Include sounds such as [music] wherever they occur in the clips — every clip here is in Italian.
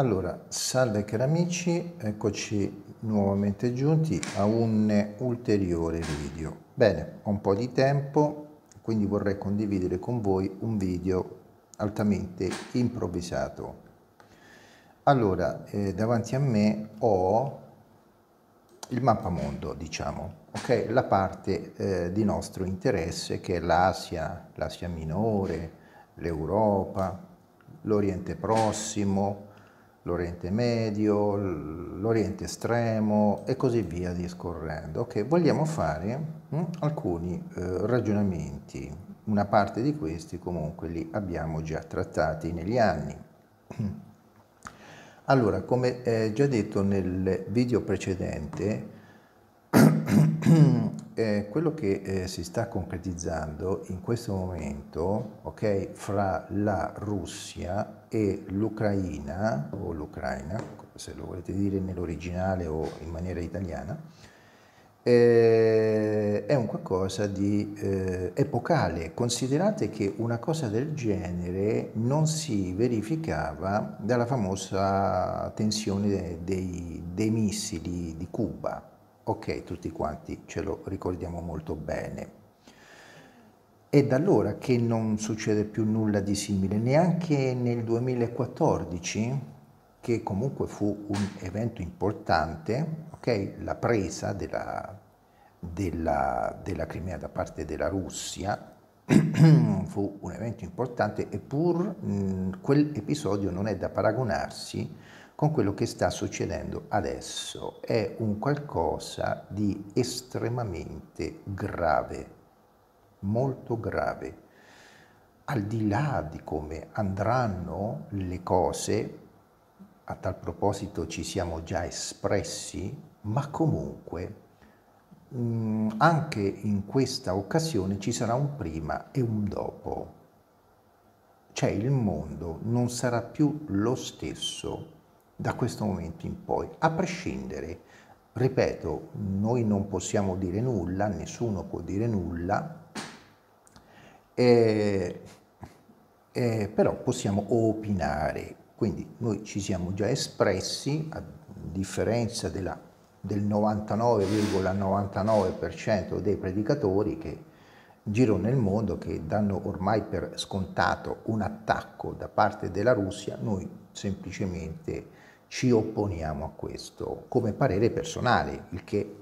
Allora, salve cari amici, eccoci nuovamente giunti a un ulteriore video. Bene, ho un po' di tempo, quindi vorrei condividere con voi un video altamente improvvisato. Allora, eh, davanti a me ho il mappamondo, diciamo, ok? La parte eh, di nostro interesse che è l'Asia, l'Asia minore, l'Europa, l'Oriente Prossimo, l'Oriente Medio, l'Oriente Estremo e così via discorrendo. Okay, vogliamo fare mh, hm, alcuni eh, ragionamenti, una parte di questi comunque li abbiamo già trattati negli anni. [clears throat] Allora, come eh, già detto nel video precedente, [clears throat] eh, quello che eh, si sta concretizzando in questo momento, ok, fra la Russia e l'Ucraina, o l'Ucraina, se lo volete dire nell'originale o in maniera italiana, eh, è un qualcosa di eh, epocale. Considerate che una cosa del genere non si verificava dalla famosa tensione dei, dei missili di Cuba, Ok, tutti quanti ce lo ricordiamo molto bene. È da allora che non succede più nulla di simile, neanche nel 2014, che comunque fu un evento importante, ok, la presa della, della, della Crimea da parte della Russia, [clears throat] fu un evento importante, eppur mh, quell'episodio non è da paragonarsi con quello che sta succedendo adesso. È un qualcosa di estremamente grave, molto grave. Al di là di come andranno le cose, a tal proposito ci siamo già espressi, ma comunque mm, anche in questa occasione ci sarà un prima e un dopo. Cioè il mondo non sarà più lo stesso da questo momento in poi, a prescindere, ripeto, noi non possiamo dire nulla, nessuno può dire nulla, eh, eh, però possiamo opinare, quindi noi ci siamo già espressi, a differenza della, del 99,99% ,99 dei predicatori che girano nel mondo, che danno ormai per scontato un attacco da parte della Russia, noi semplicemente ci opponiamo a questo come parere personale, il che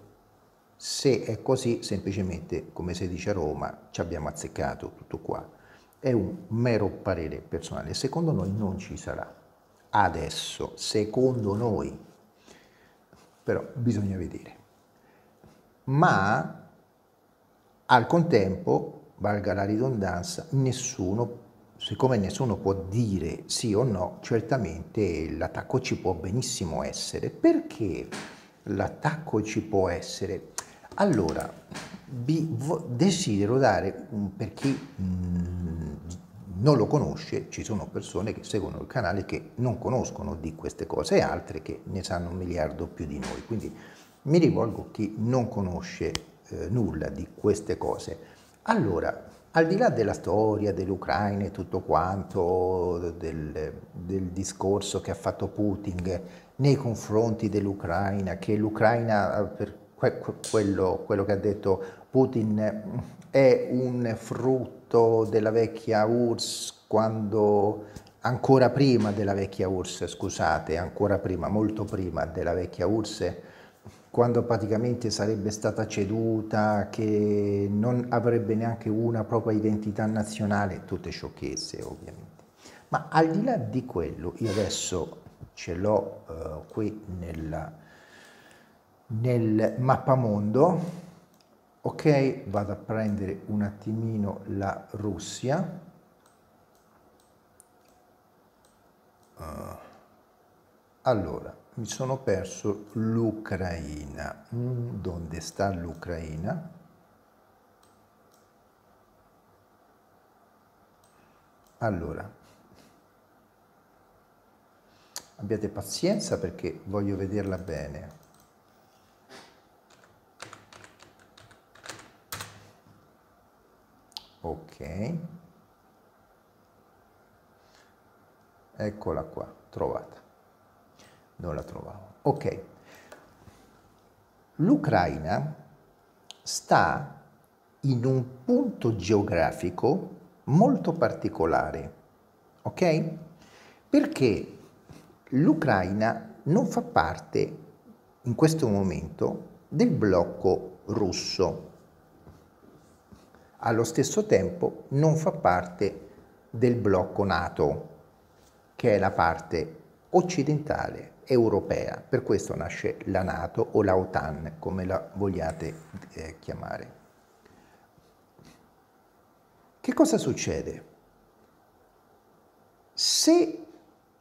se è così semplicemente, come si dice a Roma, ci abbiamo azzeccato tutto qua. È un mero parere personale, secondo noi non ci sarà. Adesso, secondo noi, però bisogna vedere. Ma al contempo, valga la ridondanza, nessuno siccome nessuno può dire sì o no, certamente l'attacco ci può benissimo essere. Perché l'attacco ci può essere? Allora, vi desidero dare, per chi mm, non lo conosce, ci sono persone che seguono il canale che non conoscono di queste cose e altre che ne sanno un miliardo più di noi. Quindi mi rivolgo a chi non conosce eh, nulla di queste cose. Allora, al di là della storia dell'Ucraina e tutto quanto, del, del, discorso che ha fatto Putin nei confronti dell'Ucraina, che l'Ucraina, per quello, quello che ha detto Putin, è un frutto della vecchia URSS quando ancora prima della vecchia URSS, scusate, ancora prima, molto prima della vecchia URSS, quando praticamente sarebbe stata ceduta, che non avrebbe neanche una propria identità nazionale, tutte sciocchezze ovviamente. Ma al di là di quello, io adesso ce l'ho uh, qui nella, nel mappamondo, ok, vado a prendere un attimino la Russia, uh, allora, mi sono perso l'Ucraina. Mm, dove sta l'Ucraina? Allora, abbiate pazienza perché voglio vederla bene. Ok. Eccola qua, trovata. Non la trovavo. Ok. L'Ucraina sta in un punto geografico molto particolare, ok? Perché l'Ucraina non fa parte in questo momento del blocco russo. Allo stesso tempo non fa parte del blocco NATO, che è la parte occidentale europea, per questo nasce la Nato o la OTAN, come la vogliate eh, chiamare. Che cosa succede? Se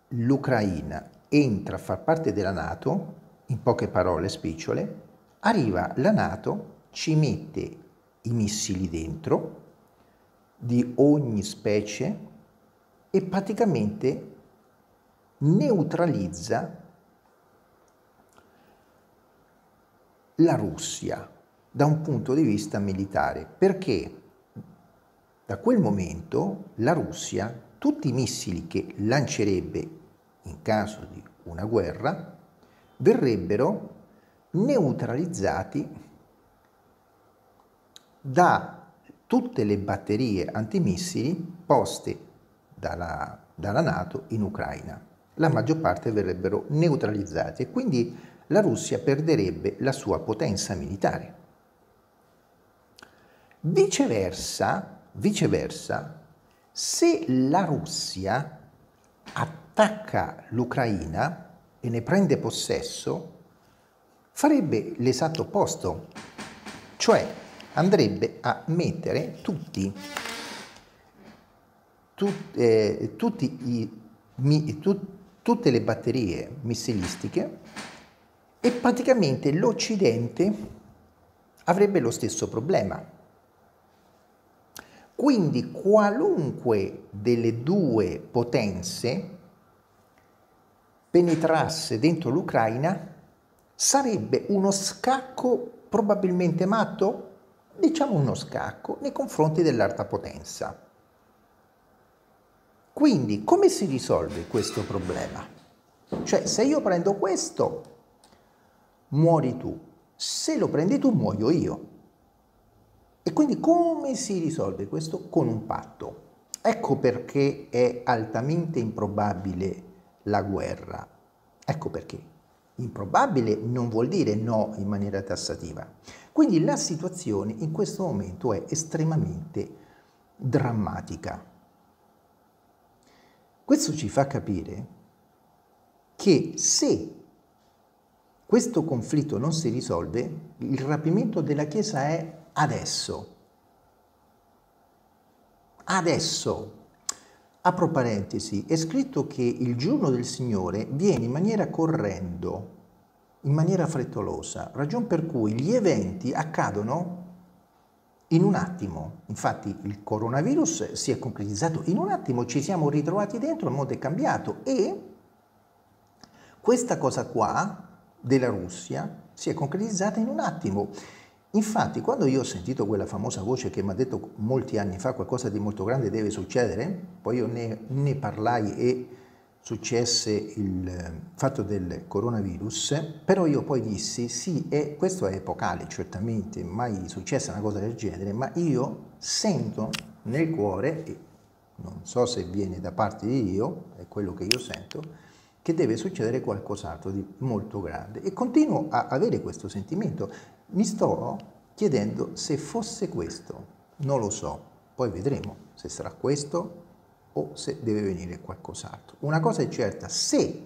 l'Ucraina entra a far parte della Nato, in poche parole spicciole, arriva la Nato, ci mette i missili dentro di ogni specie e praticamente neutralizza la Russia da un punto di vista militare, perché da quel momento la Russia, tutti i missili che lancerebbe in caso di una guerra, verrebbero neutralizzati da tutte le batterie antimissili poste dalla, dalla Nato in Ucraina. La maggior parte verrebbero neutralizzati e quindi la Russia perderebbe la sua potenza militare. Viceversa, viceversa se la Russia attacca l'Ucraina e ne prende possesso, farebbe l'esatto opposto, cioè andrebbe a mettere tutti, tut, eh, tutti i, mi, tu, tutte le batterie missilistiche e praticamente l'Occidente avrebbe lo stesso problema. Quindi qualunque delle due potenze penetrasse dentro l'Ucraina sarebbe uno scacco probabilmente matto, diciamo uno scacco nei confronti dell'alta potenza. Quindi come si risolve questo problema? Cioè se io prendo questo muori tu. Se lo prendi tu, muoio io. E quindi come si risolve questo? Con un patto. Ecco perché è altamente improbabile la guerra. Ecco perché. Improbabile non vuol dire no in maniera tassativa. Quindi la situazione in questo momento è estremamente drammatica. Questo ci fa capire che se questo conflitto non si risolve, il rapimento della Chiesa è adesso. Adesso. Apro parentesi, è scritto che il giorno del Signore viene in maniera correndo, in maniera frettolosa, ragion per cui gli eventi accadono in un attimo. Infatti il coronavirus si è concretizzato in un attimo, ci siamo ritrovati dentro, il mondo è cambiato e questa cosa qua della Russia si è concretizzata in un attimo. Infatti, quando io ho sentito quella famosa voce che mi ha detto molti anni fa qualcosa di molto grande deve succedere, poi io ne, ne parlai e successe il eh, fatto del coronavirus, però io poi dissi sì, è, questo è epocale, certamente, mai successa una cosa del genere, ma io sento nel cuore, e non so se viene da parte di Dio, è quello che io sento, che deve succedere qualcos'altro di molto grande e continuo a avere questo sentimento. Mi sto chiedendo se fosse questo, non lo so, poi vedremo se sarà questo o se deve venire qualcos'altro. Una cosa è certa, se,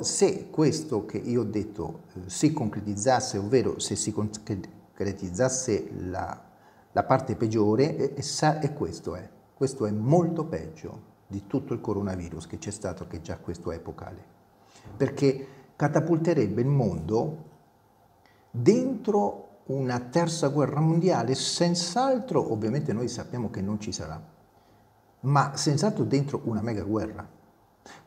se questo che io ho detto eh, si concretizzasse, ovvero se si concretizzasse la, la parte peggiore, è, è, è questo è, questo è molto peggio di tutto il coronavirus che c'è stato, che già questo è epocale, perché catapulterebbe il mondo dentro una terza guerra mondiale, senz'altro, ovviamente noi sappiamo che non ci sarà, ma senz'altro dentro una mega guerra.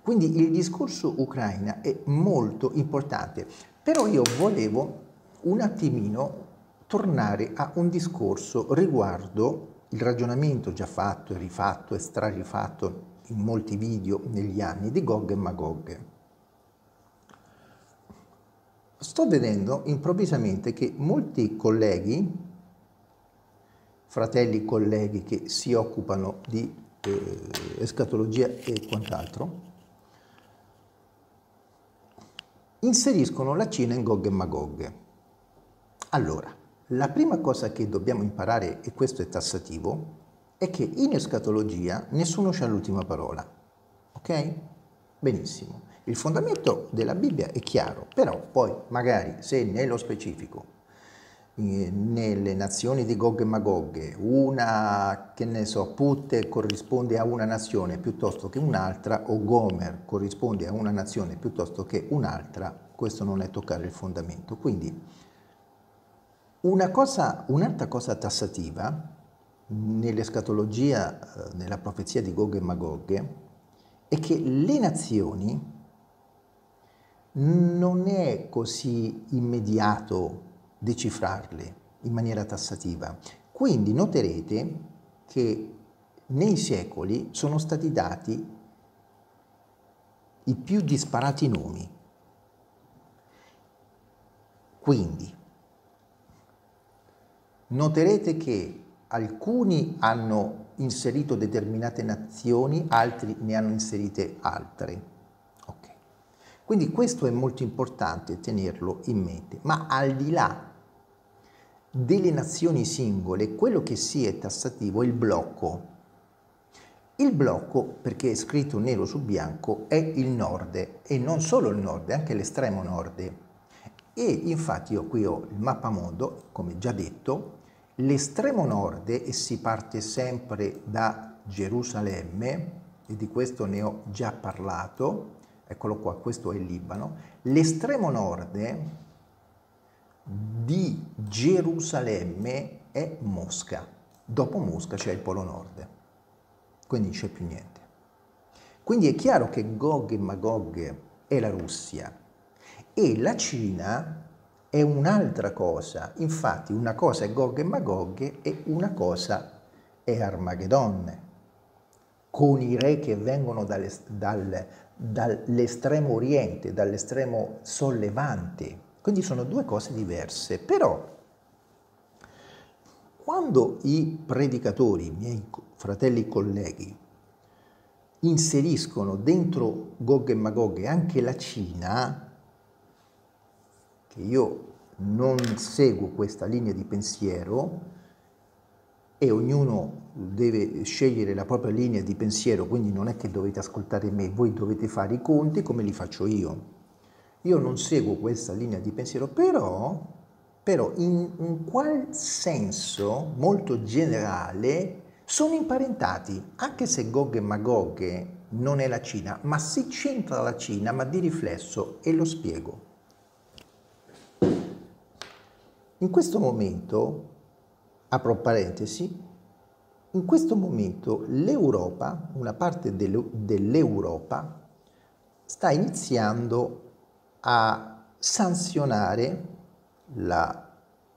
Quindi il discorso Ucraina è molto importante, però io volevo un attimino tornare a un discorso riguardo il ragionamento già fatto rifatto e strarifatto in molti video negli anni di Gog e Magog. sto vedendo improvvisamente che molti colleghi, fratelli colleghi che si occupano di escatologia e quant'altro, inseriscono la Cina in Gog e Magog. Allora, la prima cosa che dobbiamo imparare, e questo è tassativo, è che in escatologia nessuno ha l'ultima parola. Ok? Benissimo. Il fondamento della Bibbia è chiaro, però poi magari se nello specifico nelle nazioni di Gog e Magog una, che ne so, Put corrisponde a una nazione piuttosto che un'altra o Gomer corrisponde a una nazione piuttosto che un'altra, questo non è toccare il fondamento. Quindi una cosa, un'altra cosa tassativa nell'escatologia, eh, nella profezia di Gog e Magog, è che le nazioni non è così immediato decifrarle in maniera tassativa. Quindi noterete che nei secoli sono stati dati i più disparati nomi. Quindi noterete che alcuni hanno inserito determinate nazioni, altri ne hanno inserite altre. Okay. Quindi questo è molto importante tenerlo in mente, ma al di là delle nazioni singole, quello che sì è tassativo è il blocco. Il blocco, perché è scritto nero su bianco, è il nord e non solo il nord, anche l'estremo nord. E infatti io qui ho il mappamondo, come già detto, l'estremo nord e si parte sempre da Gerusalemme, e di questo ne ho già parlato, eccolo qua, questo è il Libano, l'estremo nord di Gerusalemme è Mosca. Dopo Mosca c'è il Polo Nord, quindi non c'è più niente. Quindi è chiaro che Gog e Magog è la Russia e la Cina è un'altra cosa. Infatti una cosa è Gog e Magog e una cosa è Armageddon, con i re che vengono dall'estremo oriente, dall'estremo sollevante, quindi sono due cose diverse, però quando i predicatori, i miei fratelli colleghi, inseriscono dentro Gog e Magog anche la Cina, che io non seguo questa linea di pensiero e ognuno deve scegliere la propria linea di pensiero, quindi non è che dovete ascoltare me, voi dovete fare i conti come li faccio io. Io non seguo questa linea di pensiero, però, però in un qual senso molto generale sono imparentati, anche se Gog e Magog non è la Cina, ma si c'entra la Cina, ma di riflesso, e lo spiego. In questo momento, apro parentesi, in questo momento l'Europa, una parte dell'Europa, sta iniziando a sanzionare la,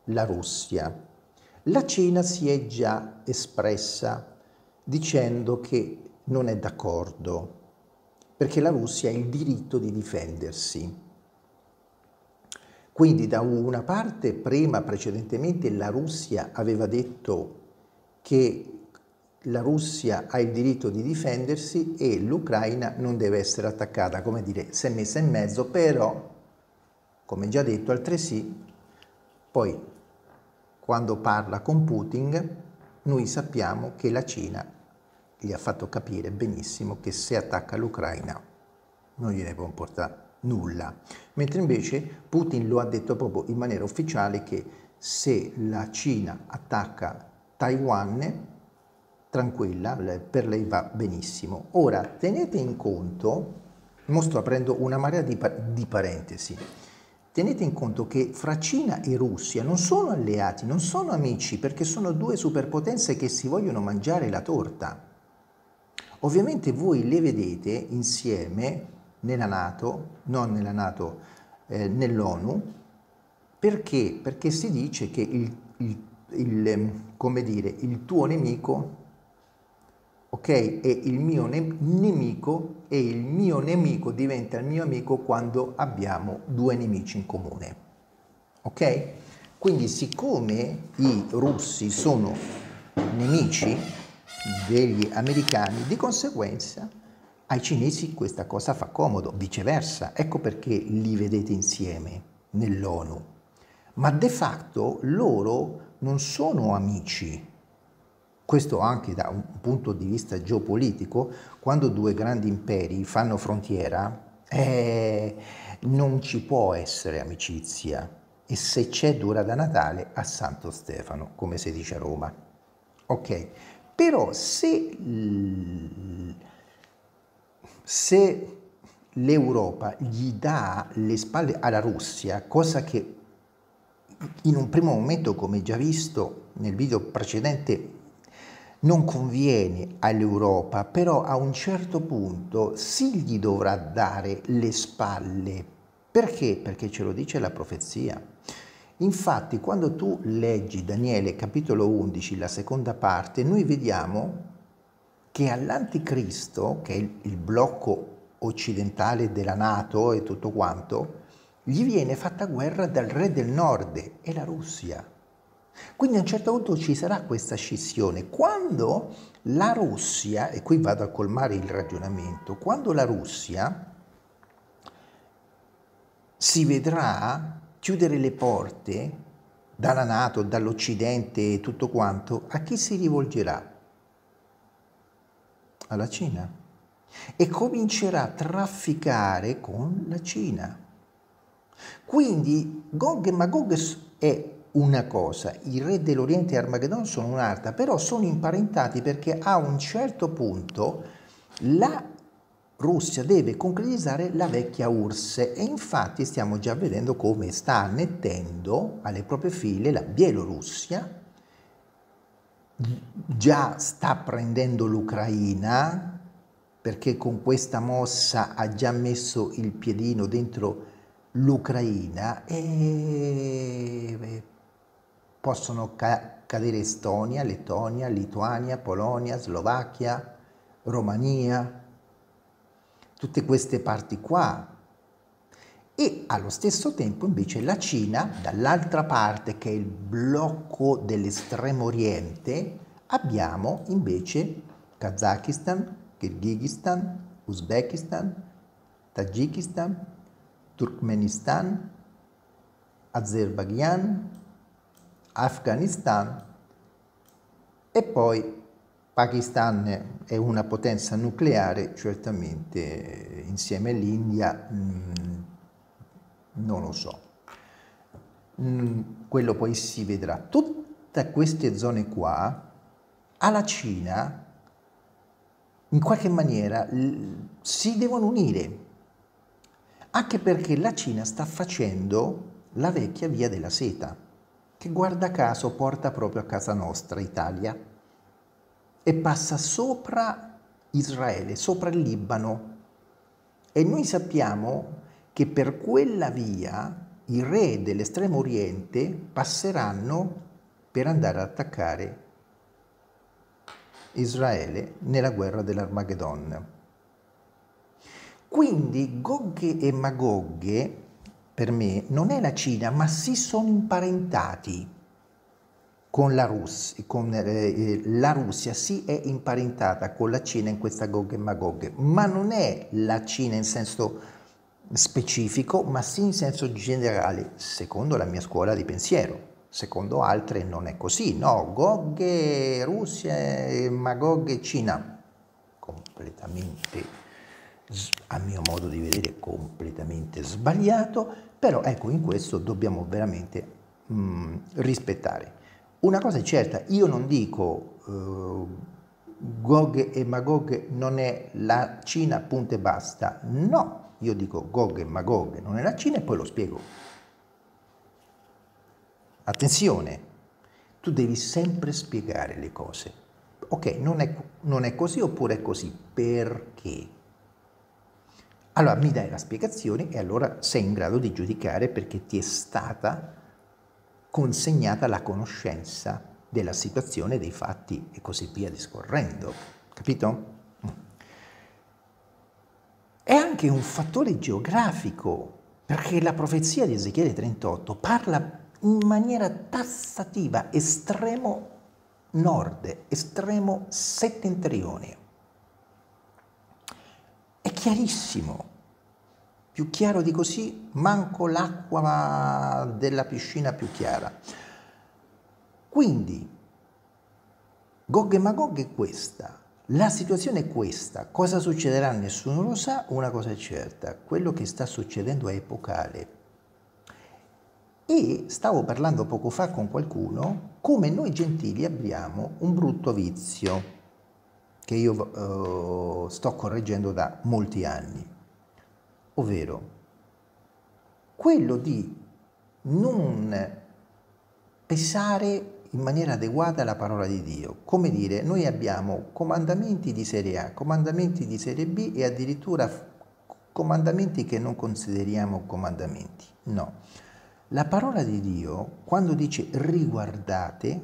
la Russia. La Cina si è già espressa dicendo che non è d'accordo, perché la Russia ha il diritto di difendersi. Quindi da una parte, prima, precedentemente, la Russia aveva detto che la Russia ha il diritto di difendersi e l'Ucraina non deve essere attaccata, come dire, si è messa in mezzo, però, come già detto altresì, poi quando parla con Putin, noi sappiamo che la Cina gli ha fatto capire benissimo che se attacca l'Ucraina non gliene può importare nulla, mentre invece Putin lo ha detto proprio in maniera ufficiale che se la Cina attacca Taiwan tranquilla, per lei va benissimo. Ora, tenete in conto, mo sto aprendo una marea di, di parentesi, tenete in conto che fra Cina e Russia non sono alleati, non sono amici, perché sono due superpotenze che si vogliono mangiare la torta. Ovviamente voi le vedete insieme nella Nato, non nella Nato, eh, nell'ONU, perché? Perché si dice che il, il, il, come dire, il tuo nemico ok? E il mio ne- nemico e il mio nemico diventa il mio amico quando abbiamo due nemici in comune, ok? Quindi siccome i russi sono nemici degli americani, di conseguenza ai cinesi questa cosa fa comodo, viceversa, ecco perché li vedete insieme nell'ONU. Ma de facto loro non sono amici, questo anche da un punto di vista geopolitico, quando due grandi imperi fanno frontiera, eh, non ci può essere amicizia e se c'è dura da Natale a Santo Stefano, come si dice a Roma. Ok, però se, se l'Europa gli dà le spalle alla Russia, cosa che in un primo momento, come già visto nel video precedente, non conviene all'Europa, però a un certo punto sì gli dovrà dare le spalle. Perché? Perché ce lo dice la profezia. Infatti, quando tu leggi Daniele capitolo 11, la seconda parte, noi vediamo che all'anticristo, che è il, blocco occidentale della Nato e tutto quanto, gli viene fatta guerra dal re del nord e la Russia. Quindi a un certo punto ci sarà questa scissione. Quando la Russia, e qui vado a colmare il ragionamento, quando la Russia si vedrà chiudere le porte dalla Nato, dall'Occidente e tutto quanto, a chi si rivolgerà? Alla Cina. E comincerà a trafficare con la Cina. Quindi Gog e Magog è una cosa, i re dell'Oriente e Armageddon sono un'altra, però sono imparentati perché a un certo punto la Russia deve concretizzare la vecchia URSS e infatti stiamo già vedendo come sta annettendo alle proprie file la Bielorussia, già sta prendendo l'Ucraina perché con questa mossa ha già messo il piedino dentro l'Ucraina e possono ca- cadere Estonia, Lettonia, Lituania, Polonia, Slovacchia, Romania, tutte queste parti qua. E allo stesso tempo invece la Cina, dall'altra parte che è il blocco dell'estremo oriente, abbiamo invece Kazakistan, Kirghizistan, Uzbekistan, Tagikistan, Turkmenistan, Azerbaijan, Afghanistan e poi Pakistan è una potenza nucleare, certamente insieme all'India, mm, non lo so. Mm, quello poi si vedrà. Tutte queste zone qua, alla Cina, in qualche maniera si devono unire, anche perché la Cina sta facendo la vecchia via della seta che guarda caso porta proprio a casa nostra, Italia, e passa sopra Israele, sopra il Libano. E noi sappiamo che per quella via i re dell'estremo oriente passeranno per andare ad attaccare Israele nella guerra dell'Armageddon. Quindi Gog e Magog per me non è la Cina, ma si sono imparentati con la Russia, con, eh, eh, la Russia si è imparentata con la Cina in questa Gog e Magog, ma non è la Cina in senso specifico, ma sì in senso generale, secondo la mia scuola di pensiero. Secondo altre non è così, no, Gog e Russia, Magog e Cina, completamente a mio modo di vedere completamente sbagliato, però ecco in questo dobbiamo veramente mh, mm, rispettare. Una cosa è certa, io non dico uh, Gog e Magog non è la Cina, punto e basta. No, io dico Gog e Magog non è la Cina e poi lo spiego. Attenzione, tu devi sempre spiegare le cose. Ok, non è, non è così oppure è così. Perché? Allora mi dai la spiegazione e allora sei in grado di giudicare perché ti è stata consegnata la conoscenza della situazione, dei fatti e così via discorrendo. Capito? È anche un fattore geografico, perché la profezia di Ezechiele 38 parla in maniera tassativa estremo nord, estremo settentrione. Chiarissimo. Più chiaro di così, manco l'acqua della piscina più chiara. Quindi, Gog e Magog è questa. La situazione è questa. Cosa succederà nessuno lo sa, una cosa è certa. Quello che sta succedendo è epocale. E stavo parlando poco fa con qualcuno come noi gentili abbiamo un brutto vizio che io uh, sto correggendo da molti anni ovvero quello di non pesare in maniera adeguata la parola di Dio. Come dire, noi abbiamo comandamenti di serie A, comandamenti di serie B e addirittura comandamenti che non consideriamo comandamenti. No. La parola di Dio, quando dice riguardate,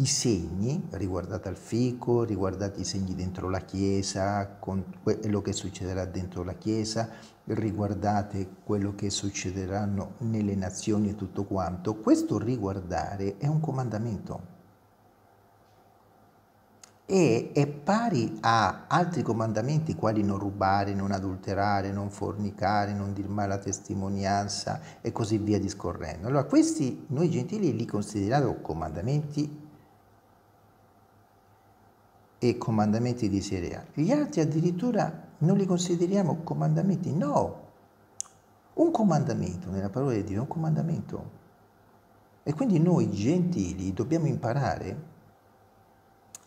i segni, riguardate al fico, riguardate i segni dentro la Chiesa, quello che succederà dentro la Chiesa, riguardate quello che succederanno nelle nazioni e tutto quanto, questo riguardare è un comandamento e è pari a altri comandamenti quali non rubare, non adulterare, non fornicare, non dir male la testimonianza e così via discorrendo. Allora questi noi gentili li consideriamo comandamenti e comandamenti di serie A. Gli altri addirittura non li consideriamo comandamenti, no. Un comandamento nella parola di Dio è un comandamento. E quindi noi gentili dobbiamo imparare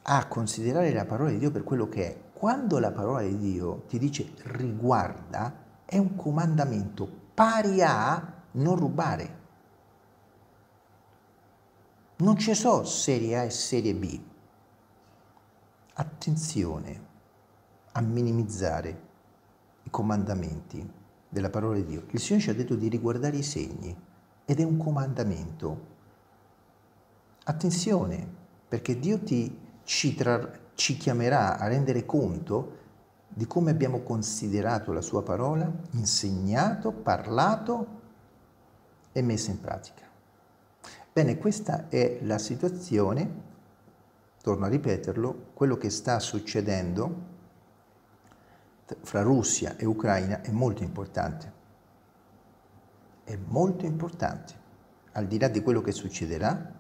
a considerare la parola di Dio per quello che è. Quando la parola di Dio ti dice riguarda, è un comandamento pari a non rubare. Non ci so serie A e serie B attenzione a minimizzare i comandamenti della parola di Dio. Il Signore ci ha detto di riguardare i segni ed è un comandamento. Attenzione, perché Dio ti, ci, tra, ci chiamerà a rendere conto di come abbiamo considerato la sua parola, insegnato, parlato e messo in pratica. Bene, questa è la situazione torno a ripeterlo, quello che sta succedendo fra Russia e Ucraina è molto importante. È molto importante. Al di là di quello che succederà,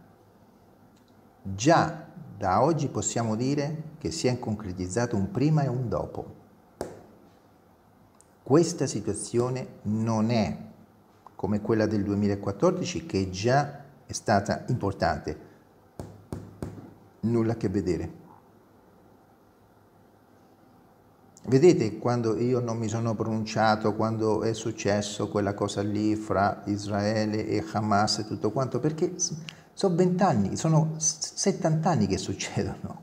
già da oggi possiamo dire che si è concretizzato un prima e un dopo. Questa situazione non è come quella del 2014 che già è stata importante, nulla a che vedere. Vedete quando io non mi sono pronunciato, quando è successo quella cosa lì fra Israele e Hamas e tutto quanto, perché sono vent'anni, sono 70 anni che succedono,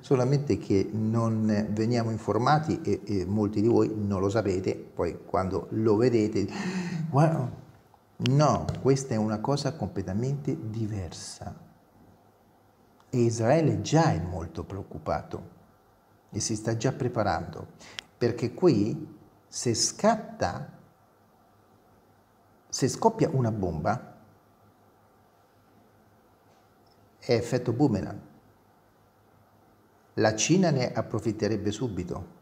solamente che non veniamo informati e, e, molti di voi non lo sapete, poi quando lo vedete, guarda, no, questa è una cosa completamente diversa. E Israele già è molto preoccupato e si sta già preparando, perché qui se scatta, se scoppia una bomba, è effetto boomerang. La Cina ne approfitterebbe subito,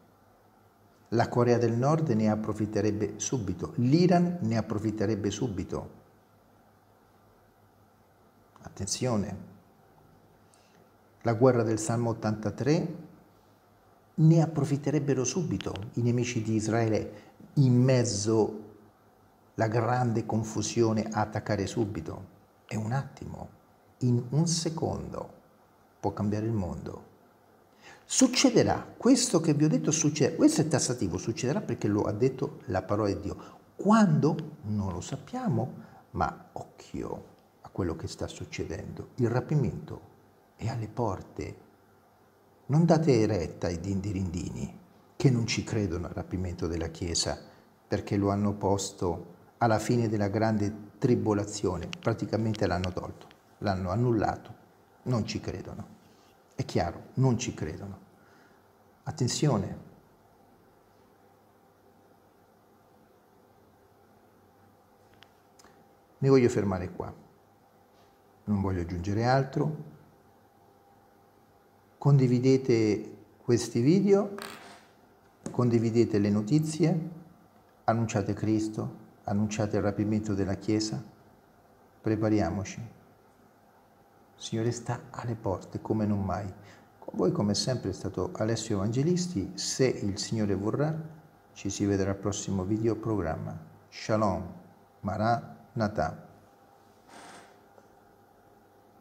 la Corea del Nord ne approfitterebbe subito, l'Iran ne approfitterebbe subito. Attenzione, la guerra del Salmo 83, ne approfitterebbero subito i nemici di Israele in mezzo alla grande confusione a attaccare subito. È un attimo, in un secondo può cambiare il mondo. Succederà, questo che vi ho detto succederà, questo è tassativo, succederà perché lo ha detto la parola di Dio. Quando? Non lo sappiamo, ma occhio a quello che sta succedendo. Il rapimento è alle porte. Non date retta ai dindirindini che non ci credono al rapimento della Chiesa perché lo hanno posto alla fine della grande tribolazione, praticamente l'hanno tolto, l'hanno annullato, non ci credono. È chiaro, non ci credono. Attenzione. Mi voglio fermare qua. Non voglio aggiungere altro. Condividete questi video, condividete le notizie, annunciate Cristo, annunciate il rapimento della Chiesa. Prepariamoci. Il Signore sta alle porte come non mai. Con voi come sempre è stato Alessio Evangelisti. Se il Signore vorrà, ci si vedrà al prossimo video programma. Shalom. Maranatha.